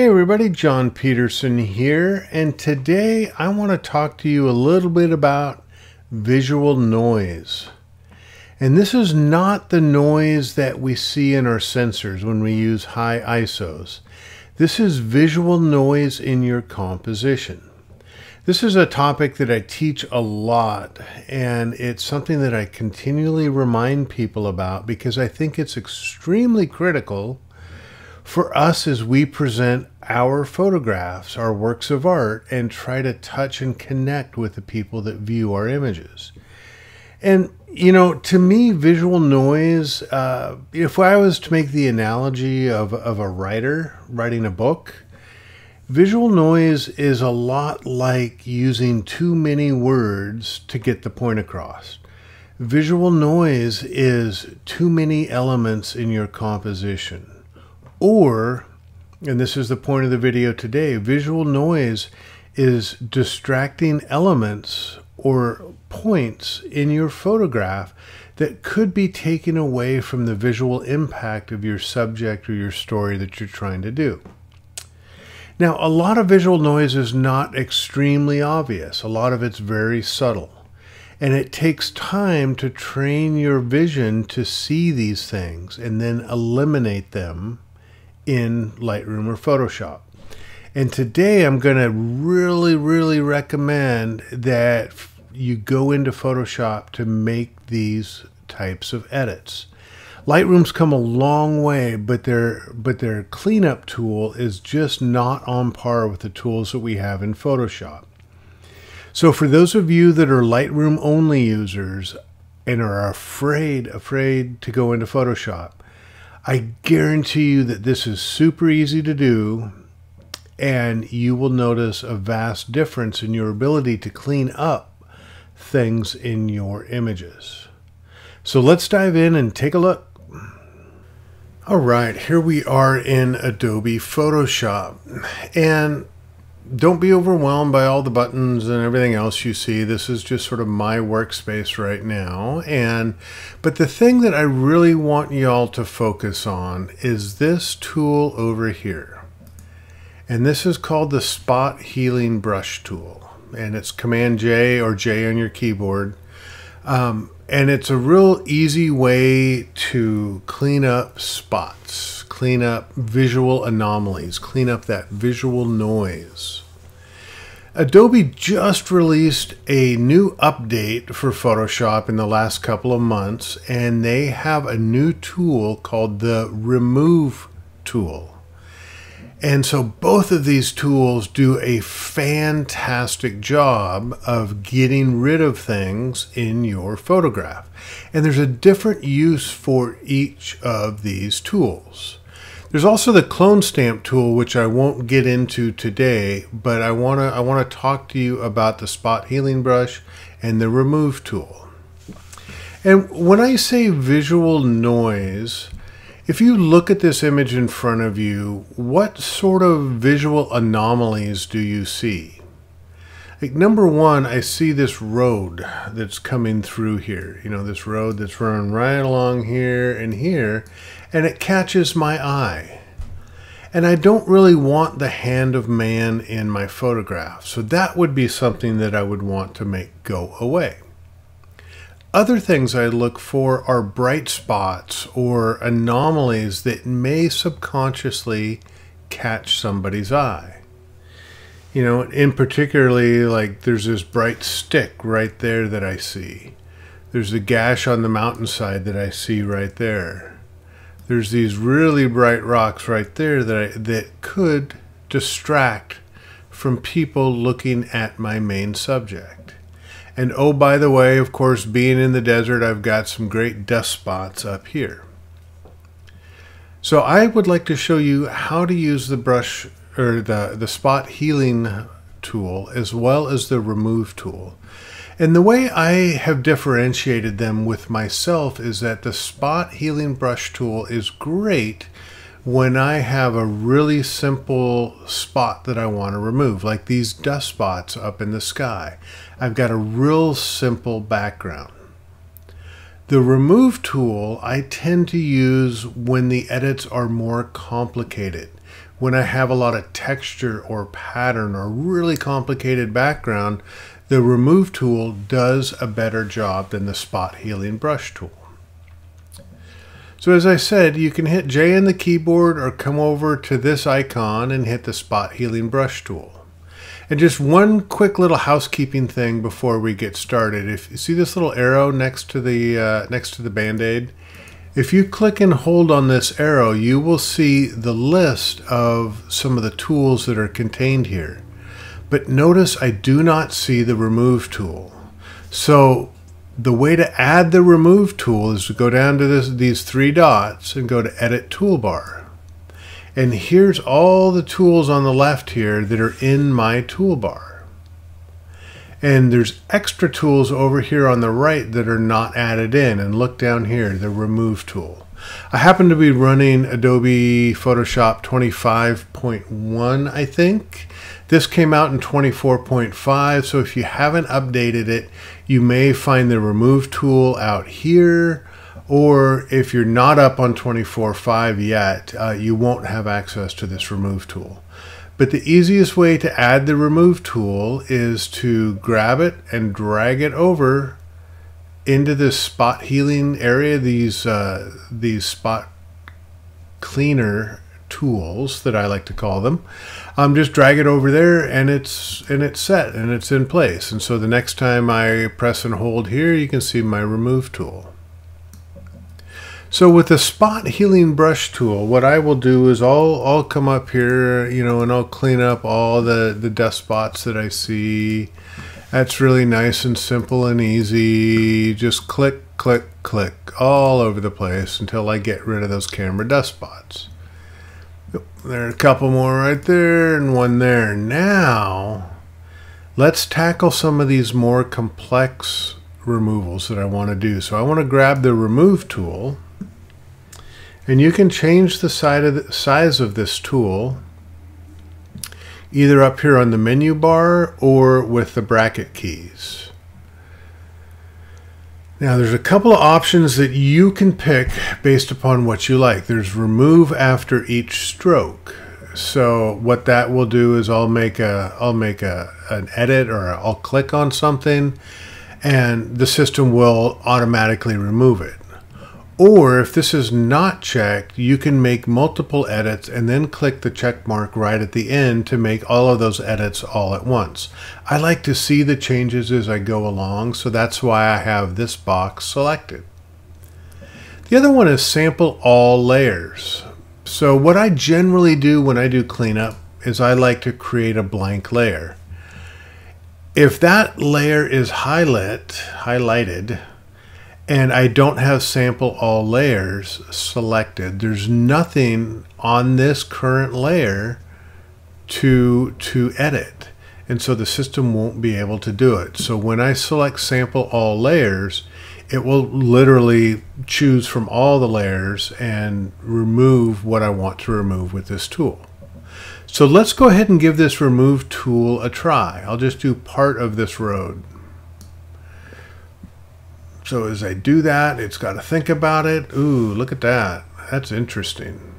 Hey everybody, John Pedersen here, and today I want to talk to you a little bit about visual noise. And this is not the noise that we see in our sensors when we use high ISOs. This is visual noise in your composition. This is a topic that I teach a lot, and it's something that I continually remind people about because I think it's extremely critical for us as we present our photographs, our works of art, and try to touch and connect with the people that view our images. And, you know, to me, visual noise, uh, if I was to make the analogy of, of a writer writing a book, visual noise is a lot like using too many words to get the point across. Visual noise is too many elements in your composition. Or, and this is the point of the video today, visual noise is distracting elements or points in your photograph that could be taken away from the visual impact of your subject or your story that you're trying to do. Now, a lot of visual noise is not extremely obvious. A lot of it's very subtle. And it takes time to train your vision to see these things and then eliminate them in Lightroom or Photoshop. And today I'm going to really, really recommend that you go into Photoshop to make these types of edits. Lightroom's come a long way, but their but their cleanup tool is just not on par with the tools that we have in Photoshop. So for those of you that are Lightroom only users and are afraid afraid to go into Photoshop, I guarantee you that this is super easy to do and you will notice a vast difference in your ability to clean up things in your images. So let's dive in and take a look. All right, here we are in Adobe Photoshop. And don't be overwhelmed by all the buttons and everything else you see. This is just sort of my workspace right now. And but the thing that I really want y'all to focus on is this tool over here. And this is called the Spot Healing Brush tool. And it's Command J or J on your keyboard. Um, and it's a real easy way to clean up spots, clean up visual anomalies, clean up that visual noise. Adobe just released a new update for Photoshop in the last couple of months, and they have a new tool called the Remove tool. And so both of these tools do a fantastic job of getting rid of things in your photograph. And there's a different use for each of these tools. There's also the clone stamp tool, which I won't get into today, but I want to I want to talk to you about the spot healing brush and the remove tool. And when I say visual noise, if you look at this image in front of you, what sort of visual anomalies do you see? Like number one, I see this road that's coming through here. You know, this road that's running right along here and here, and it catches my eye. And I don't really want the hand of man in my photograph, so that would be something that I would want to make go away. Other things I look for are bright spots or anomalies that may subconsciously catch somebody's eye. You know, in particularly, like there's this bright stick right there that I see. There's a gash on the mountainside that I see right there. There's these really bright rocks right there that I, that could distract from people looking at my main subject. And oh, by the way, of course, being in the desert, I've got some great dust spots up here. So I would like to show you how to use the brush or the, the spot healing tool as well as the remove tool. And the way I have differentiated them with myself is that the spot healing brush tool is great when I have a really simple spot that I want to remove, like these dust spots up in the sky. I've got a real simple background. The remove tool I tend to use when the edits are more complicated. When I have a lot of texture or pattern or really complicated background, the remove tool does a better job than the spot healing brush tool. So as I said, you can hit J on the keyboard or come over to this icon and hit the spot healing brush tool. And just one quick little housekeeping thing before we get started. If you see this little arrow next to the uh, next to the band-aid, if you click and hold on this arrow, you will see the list of some of the tools that are contained here. But notice I do not see the remove tool. So the way to add the remove tool is to go down to this, these three dots and go to edit toolbar. And here's all the tools on the left here that are in my toolbar. And there's extra tools over here on the right that are not added in. And look down here, the remove tool. I happen to be running Adobe Photoshop 25.1, I think. This came out in 24.5, so if you haven't updated it, you may find the remove tool out here or if you're not up on 24.5 yet, uh, you won't have access to this remove tool. But the easiest way to add the remove tool is to grab it and drag it over into this spot healing area, these, uh, these spot cleaner tools that I like to call them. Um, just drag it over there and it's and it's set and it's in place. And so the next time I press and hold here, you can see my remove tool. So with the spot healing brush tool, what I will do is I'll, I'll come up here, you know, and I'll clean up all the, the dust spots that I see. That's really nice and simple and easy. Just click, click, click all over the place until I get rid of those camera dust spots. There are a couple more right there and one there. Now, let's tackle some of these more complex removals that I want to do. So I want to grab the remove tool and you can change the, size of this tool either up here on the menu bar or with the bracket keys. Now there's a couple of options that you can pick based upon what you like. There's remove after each stroke. So what that will do is I'll make a I'll make a an edit or I'll click on something and the system will automatically remove it. Or if this is not checked, you can make multiple edits and then click the check mark right at the end to make all of those edits all at once. I like to see the changes as I go along, so that's why I have this box selected. The other one is sample all layers. So what I generally do when I do cleanup is I like to create a blank layer. If that layer is highlight, highlighted, and I don't have sample all layers selected. There's nothing on this current layer to, to edit. And so the system won't be able to do it. So when I select sample all layers, it will literally choose from all the layers and remove what I want to remove with this tool. So let's go ahead and give this remove tool a try. I'll just do part of this road. So as I do that, it's got to think about it. Ooh, look at that. That's interesting.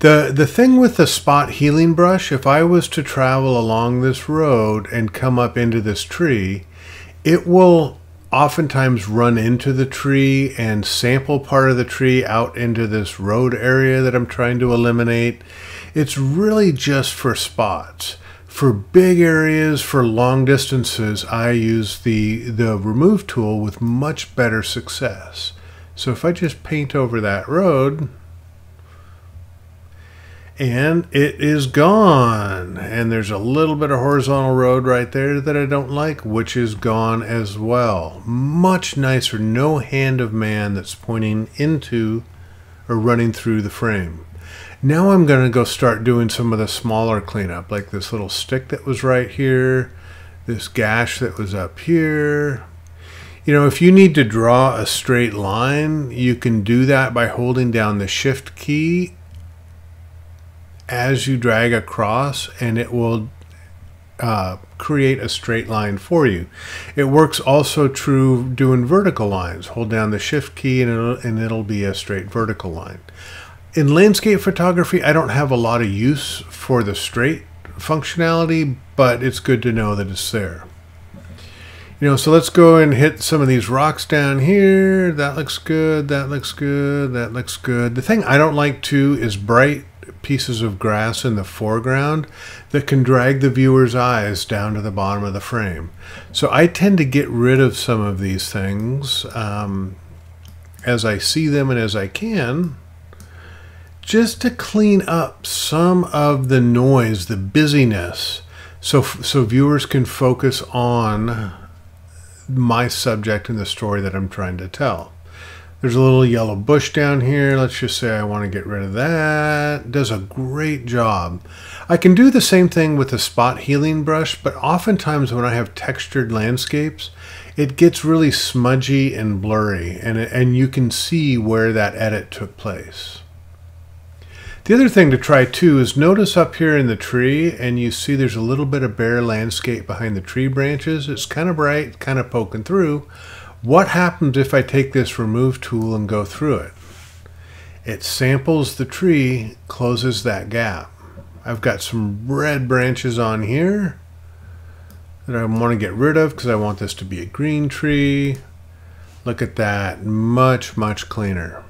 The, the thing with the spot healing brush, if I was to travel along this road and come up into this tree, it will oftentimes run into the tree and sample part of the tree out into this road area that I'm trying to eliminate. It's really just for spots. For big areas, for long distances, I use the, the remove tool with much better success. So if I just paint over that road, and it is gone. And there's a little bit of horizontal road right there that I don't like, which is gone as well. Much nicer, no hand of man that's pointing into or running through the frame. Now I'm going to go start doing some of the smaller cleanup, like this little stick that was right here, this gash that was up here. You know, if you need to draw a straight line, you can do that by holding down the shift key as you drag across and it will uh, create a straight line for you. It works also true doing vertical lines. Hold down the shift key and it'll, and it'll be a straight vertical line. In landscape photography, I don't have a lot of use for the straight functionality, but it's good to know that it's there. You know, so let's go and hit some of these rocks down here. That looks good. That looks good. That looks good. The thing I don't like too is bright pieces of grass in the foreground that can drag the viewer's eyes down to the bottom of the frame. So I tend to get rid of some of these things um, as I see them and as I can just to clean up some of the noise, the busyness, so so viewers can focus on my subject and the story that I'm trying to tell. There's a little yellow bush down here. Let's just say I want to get rid of that. Does a great job. I can do the same thing with the spot healing brush, but oftentimes when I have textured landscapes, it gets really smudgy and blurry, and, and you can see where that edit took place. The other thing to try too is notice up here in the tree and you see there's a little bit of bare landscape behind the tree branches. It's kind of bright, kind of poking through. What happens if I take this remove tool and go through it? It samples the tree, closes that gap. I've got some red branches on here that I want to get rid of because I want this to be a green tree. Look at that, much, much cleaner.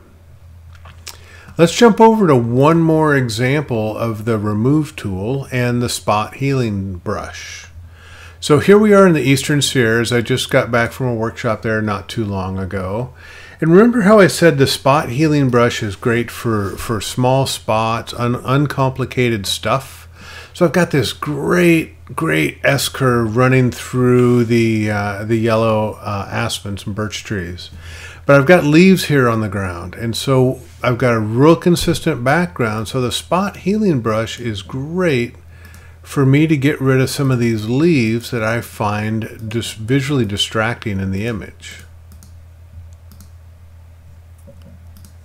Let's jump over to one more example of the remove tool and the spot healing brush. So here we are in the Eastern Sierras. I just got back from a workshop there not too long ago. And remember how I said the spot healing brush is great for, for small spots, un, uncomplicated stuff. So I've got this great, great S curve running through the, uh, the yellow uh, aspens and birch trees. But I've got leaves here on the ground. And so I've got a real consistent background. So the spot healing brush is great for me to get rid of some of these leaves that I find just visually distracting in the image.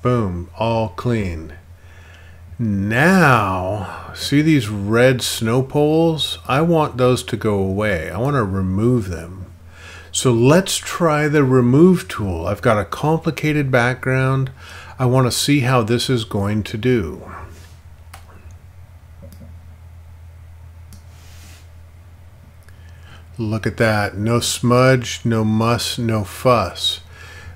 Boom, all clean. Now, see these red snow poles? I want those to go away. I want to remove them. So let's try the remove tool. I've got a complicated background. I want to see how this is going to do. Look at that. No smudge, no muss, no fuss.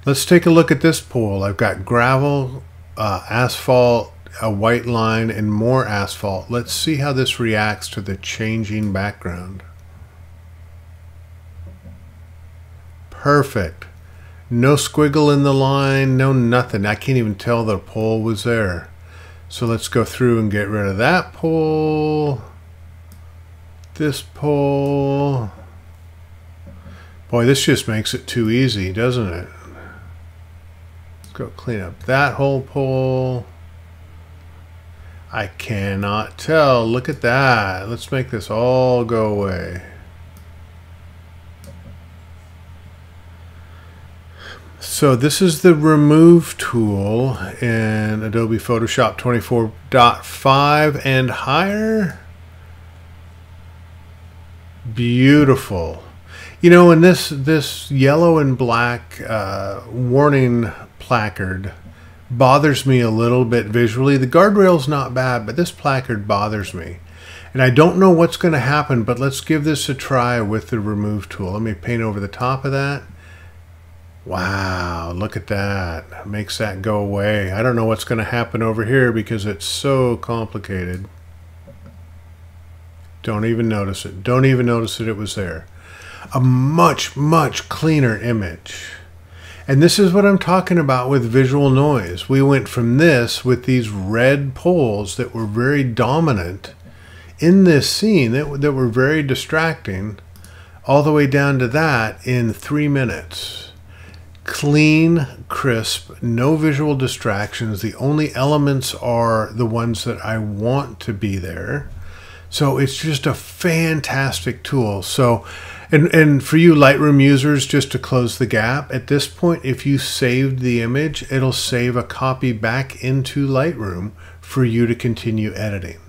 Let's take a look at this pole. I've got gravel, uh, asphalt, a white line, and more asphalt. Let's see how this reacts to the changing background. Perfect. No squiggle in the line, no nothing. I can't even tell the pole was there. So let's go through and get rid of that pole. This pole. Boy, this just makes it too easy, doesn't it? Let's go clean up that whole pole. I cannot tell. Look at that. Let's make this all go away. So this is the remove tool in Adobe Photoshop 24.5 and higher. Beautiful. You know, in this this yellow and black uh, warning placard bothers me a little bit visually. The guardrail's not bad, but this placard bothers me. And I don't know what's going to happen, but let's give this a try with the remove tool. Let me paint over the top of that. Wow, look at that. Makes that go away. I don't know what's going to happen over here because it's so complicated. Don't even notice it. Don't even notice that it was there. A much, much cleaner image. And this is what I'm talking about with visual noise. We went from this with these red poles that were very dominant in this scene that, that were very distracting all the way down to that in three minutes clean, crisp, no visual distractions. The only elements are the ones that I want to be there. So it's just a fantastic tool. So, and, and for you Lightroom users, just to close the gap, at this point, if you saved the image, it'll save a copy back into Lightroom for you to continue editing.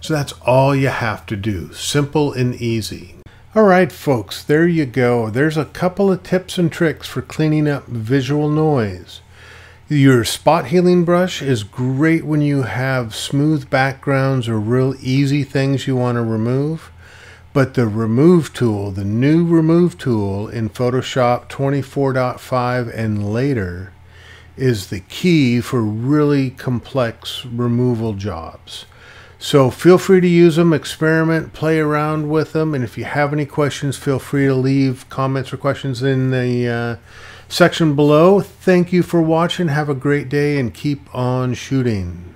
So that's all you have to do. Simple and easy. All right, folks, there you go. There's a couple of tips and tricks for cleaning up visual noise. Your spot healing brush is great when you have smooth backgrounds or real easy things you want to remove. But the remove tool, the new remove tool in Photoshop 24.5 and later, is the key for really complex removal jobs. So feel free to use them, experiment, play around with them, and if you have any questions, feel free to leave comments or questions in the uh, section below. Thank you for watching. Have a great day and keep on shooting.